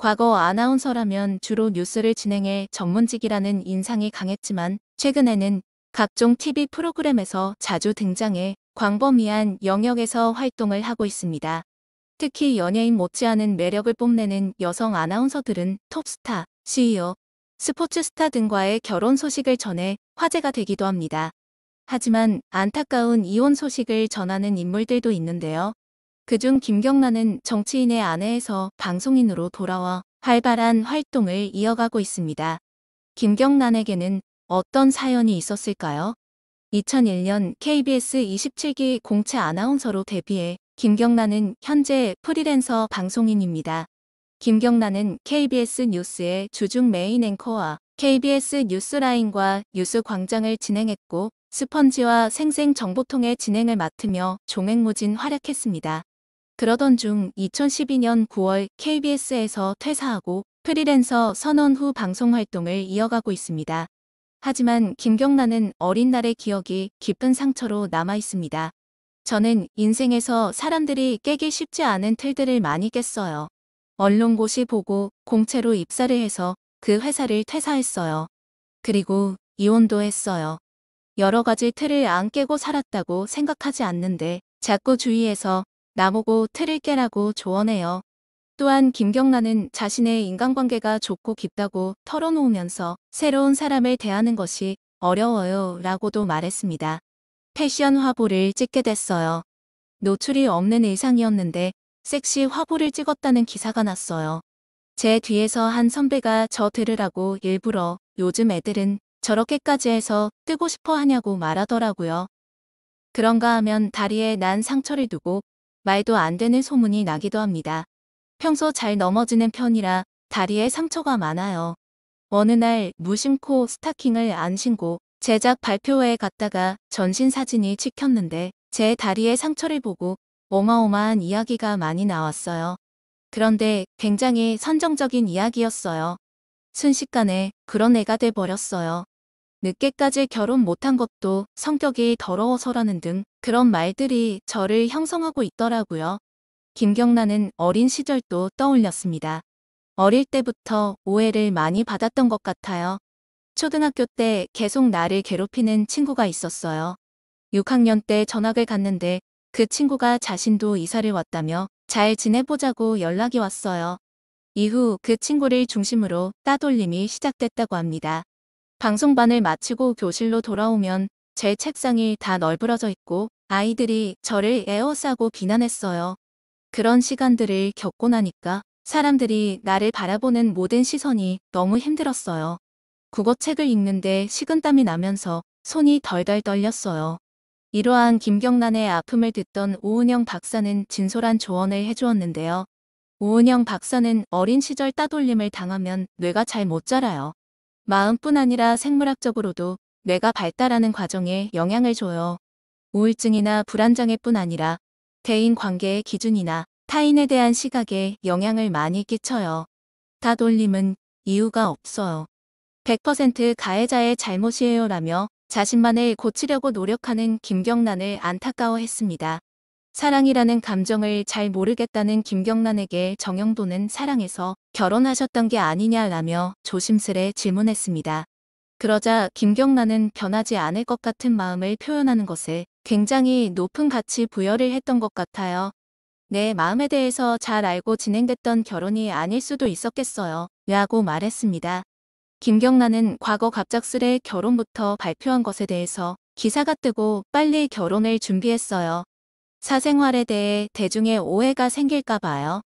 과거 아나운서라면 주로 뉴스를 진행해 전문직이라는 인상이 강했지만 최근에는 각종 TV 프로그램에서 자주 등장해 광범위한 영역에서 활동을 하고 있습니다. 특히 연예인 못지않은 매력을 뽐내는 여성 아나운서들은 톱스타, CEO, 스포츠 스타 등과의 결혼 소식을 전해 화제가 되기도 합니다. 하지만 안타까운 이혼 소식을 전하는 인물들도 있는데요. 그중 김경란은 정치인의 아내에서 방송인으로 돌아와 활발한 활동을 이어가고 있습니다. 김경란에게는 어떤 사연이 있었을까요? 2001년 KBS 27기 공채 아나운서로 데뷔해 김경란은 현재 프리랜서 방송인입니다. 김경란은 KBS 뉴스의 주중 메인 앵커와 KBS 뉴스라인과 뉴스광장을 진행했고 스펀지와 생생정보통의 진행을 맡으며 종횡무진 활약했습니다. 그러던 중 2012년 9월 KBS에서 퇴사하고 프리랜서 선언 후 방송 활동을 이어가고 있습니다. 하지만 김경란은 어린 날의 기억이 깊은 상처로 남아 있습니다. 저는 인생에서 사람들이 깨기 쉽지 않은 틀들을 많이 깼어요. 언론고시 보고 공채로 입사를 해서 그 회사를 퇴사했어요. 그리고 이혼도 했어요. 여러 가지 틀을 안 깨고 살았다고 생각하지 않는데 자꾸 주위에서 나보고 틀을 깨라고 조언해요. 또한 김경란은 자신의 인간관계가 좋고 깊다고 털어놓으면서 새로운 사람을 대하는 것이 어려워요 라고도 말했습니다. 패션 화보를 찍게 됐어요. 노출이 없는 의상이었는데 섹시 화보를 찍었다는 기사가 났어요. 제 뒤에서 한 선배가 저 들으라고 일부러 요즘 애들은 저렇게까지 해서 뜨고 싶어 하냐고 말하더라고요. 그런가 하면 다리에 난 상처를 두고 말도 안 되는 소문이 나기도 합니다. 평소 잘 넘어지는 편이라 다리에 상처가 많아요. 어느 날 무심코 스타킹을 안 신고 제작 발표회에 갔다가 전신 사진이 찍혔는데 제 다리에 상처를 보고 어마어마한 이야기가 많이 나왔어요. 그런데 굉장히 선정적인 이야기였어요. 순식간에 그런 애가 돼버렸어요. 늦게까지 결혼 못한 것도 성격이 더러워서라는 등 그런 말들이 저를 형성하고 있더라고요. 김경란은 어린 시절도 떠올렸습니다. 어릴 때부터 오해를 많이 받았던 것 같아요. 초등학교 때 계속 나를 괴롭히는 친구가 있었어요. 6학년 때 전학을 갔는데 그 친구가 자신도 이사를 왔다며 잘 지내보자고 연락이 왔어요. 이후 그 친구를 중심으로 따돌림이 시작됐다고 합니다. 방송반을 마치고 교실로 돌아오면 제 책상이 다 널브러져 있고 아이들이 저를 에어싸고 비난했어요. 그런 시간들을 겪고 나니까 사람들이 나를 바라보는 모든 시선이 너무 힘들었어요. 국어책을 읽는데 식은땀이 나면서 손이 덜덜 떨렸어요. 이러한 김경란의 아픔을 듣던 오은영 박사는 진솔한 조언을 해주었는데요. 오은영 박사는 어린 시절 따돌림을 당하면 뇌가 잘 못 자라요. 마음뿐 아니라 생물학적으로도 뇌가 발달하는 과정에 영향을 줘요. 우울증이나 불안장애뿐 아니라 대인 관계의 기준이나 타인에 대한 시각에 영향을 많이 끼쳐요. 따돌림은 이유가 없어요. 100% 가해자의 잘못이에요라며 자신만을 고치려고 노력하는 김경란을 안타까워했습니다. 사랑이라는 감정을 잘 모르겠다는 김경란에게 정영도는 사랑해서 결혼하셨던 게 아니냐라며 조심스레 질문했습니다. 그러자 김경란은 변하지 않을 것 같은 마음을 표현하는 것에 굉장히 높은 가치 부여를 했던 것 같아요. 내 마음에 대해서 잘 알고 진행됐던 결혼이 아닐 수도 있었겠어요. 라고 말했습니다. 김경란은 과거 갑작스레 결혼부터 발표한 것에 대해서 기사가 뜨고 빨리 결혼을 준비했어요. 사생활에 대해 대중의 오해가 생길까 봐요.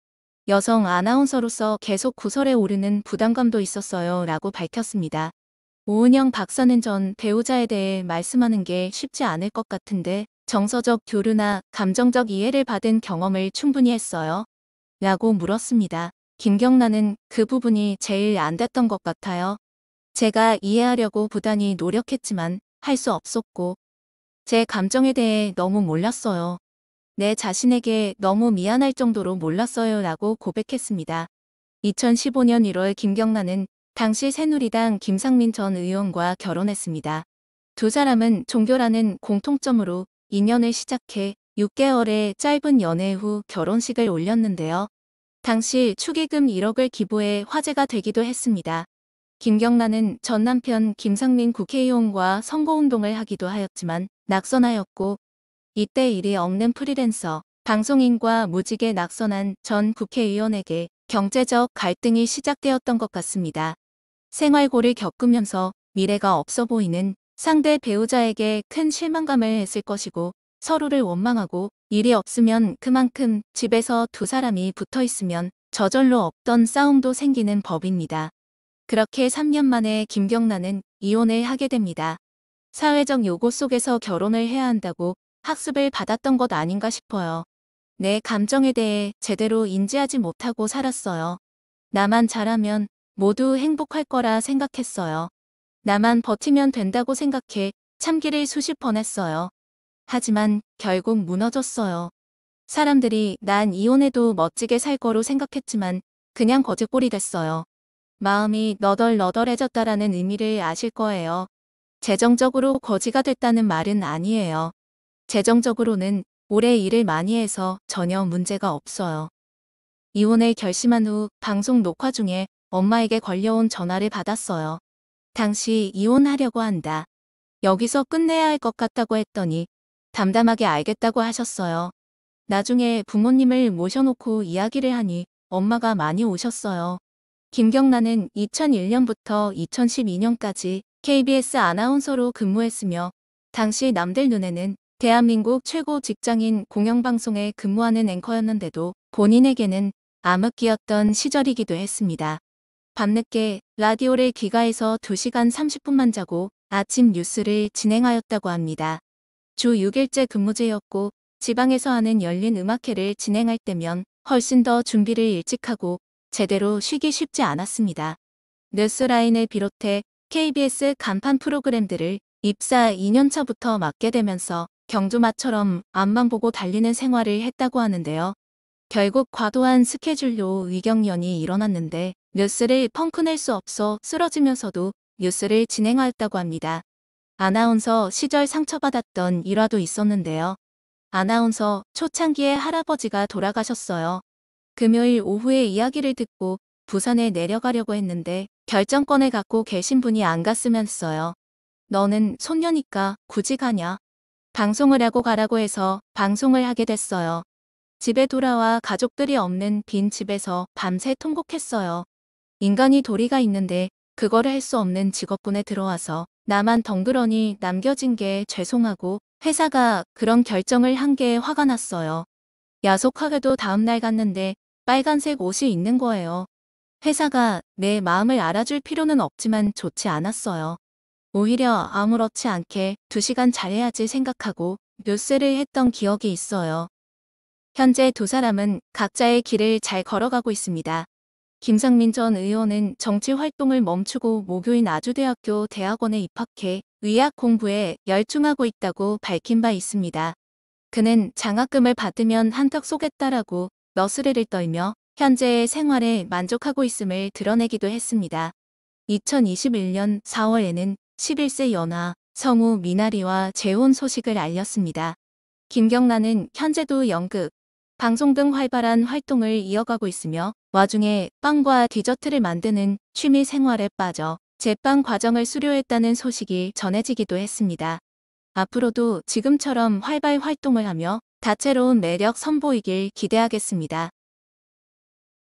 여성 아나운서로서 계속 구설에 오르는 부담감도 있었어요 라고 밝혔습니다. 오은영 박사는 전 배우자에 대해 말씀하는 게 쉽지 않을 것 같은데 정서적 교류나 감정적 이해를 받은 경험을 충분히 했어요. 라고 물었습니다. 김경란은 그 부분이 제일 안 됐던 것 같아요. 제가 이해하려고 부단히 노력했지만 할 수 없었고 제 감정에 대해 너무 몰랐어요. 내 자신에게 너무 미안할 정도로 몰랐어요 라고 고백했습니다. 2015년 1월 김경란은 당시 새누리당 김상민 전 의원과 결혼했습니다. 두 사람은 종교라는 공통점으로 인연을 시작해 6개월의 짧은 연애 후 결혼식을 올렸는데요. 당시 축의금 1억을 기부해 화제가 되기도 했습니다. 김경란은 전 남편 김상민 국회의원과 선거운동을 하기도 하였지만 낙선하였고 이때 일이 없는 프리랜서 방송인과 무직에 낙선한 전 국회의원에게 경제적 갈등이 시작되었던 것 같습니다. 생활고를 겪으면서 미래가 없어 보이는 상대 배우자에게 큰 실망감을 했을 것이고 서로를 원망하고 일이 없으면 그만큼 집에서 두 사람이 붙어 있으면 저절로 없던 싸움도 생기는 법입니다. 그렇게 3년 만에 김경란은 이혼을 하게 됩니다. 사회적 요구 속에서 결혼을 해야 한다고 학습을 받았던 것 아닌가 싶어요. 내 감정에 대해 제대로 인지하지 못하고 살았어요. 나만 잘하면 모두 행복할 거라 생각했어요. 나만 버티면 된다고 생각해 참기를 수십 번 했어요. 하지만 결국 무너졌어요. 사람들이 난 이혼해도 멋지게 살 거로 생각했지만 그냥 거짓골이 됐어요. 마음이 너덜너덜해졌다라는 의미를 아실 거예요. 재정적으로 거지가 됐다는 말은 아니에요. 재정적으로는 올해 일을 많이 해서 전혀 문제가 없어요. 이혼을 결심한 후 방송 녹화 중에 엄마에게 걸려온 전화를 받았어요. 당시 이혼하려고 한다. 여기서 끝내야 할 것 같다고 했더니 담담하게 알겠다고 하셨어요. 나중에 부모님을 모셔놓고 이야기를 하니 엄마가 많이 오셨어요. 김경란은 2001년부터 2012년까지 KBS 아나운서로 근무했으며 당시 남들 눈에는 대한민국 최고 직장인 공영방송에 근무하는 앵커였는데도 본인에게는 암흑기였던 시절이기도 했습니다. 밤늦게 라디오를 귀가해서 2시간 30분만 자고 아침 뉴스를 진행하였다고 합니다. 주 6일째 근무제였고 지방에서 하는 열린 음악회를 진행할 때면 훨씬 더 준비를 일찍 하고 제대로 쉬기 쉽지 않았습니다. 뉴스라인을 비롯해 KBS 간판 프로그램들을 입사 2년차부터 맡게 되면서 경주마처럼 앞만 보고 달리는 생활을 했다고 하는데요. 결국 과도한 스케줄로 위경련이 일어났는데 뉴스를 펑크낼 수 없어 쓰러지면서도 뉴스를 진행하였다고 합니다. 아나운서 시절 상처받았던 일화도 있었는데요. 아나운서 초창기에 할아버지가 돌아가셨어요. 금요일 오후에 이야기를 듣고 부산에 내려가려고 했는데 결정권을 갖고 계신 분이 안 갔으면서요. 너는 손녀니까 굳이 가냐? 방송을 하고 가라고 해서 방송을 하게 됐어요. 집에 돌아와 가족들이 없는 빈 집에서 밤새 통곡했어요. 인간이 도리가 있는데 그거를 할수 없는 직업군에 들어와서 나만 덩그러니 남겨진 게 죄송하고 회사가 그런 결정을 한 게 화가 났어요. 야속하게도 다음날 갔는데 빨간색 옷이 있는 거예요. 회사가 내 마음을 알아줄 필요는 없지만 좋지 않았어요. 오히려 아무렇지 않게 2시간 잘해야지 생각하고 뉴스를 했던 기억이 있어요. 현재 두 사람은 각자의 길을 잘 걸어가고 있습니다. 김상민 전 의원은 정치 활동을 멈추고 모교인 아주대학교 대학원에 입학해 의학 공부에 열중하고 있다고 밝힌 바 있습니다. 그는 장학금을 받으면 한턱 쏘겠다라고 너스레를 떨며 현재의 생활에 만족하고 있음을 드러내기도 했습니다. 2021년 4월에는 11세 연하 성우 미나리와 재혼 소식을 알렸습니다. 김경란은 현재도 연극, 방송 등 활발한 활동을 이어가고 있으며 와중에 빵과 디저트를 만드는 취미 생활에 빠져 제빵 과정을 수료했다는 소식이 전해지기도 했습니다. 앞으로도 지금처럼 활발 활동을 하며 다채로운 매력 선보이길 기대하겠습니다.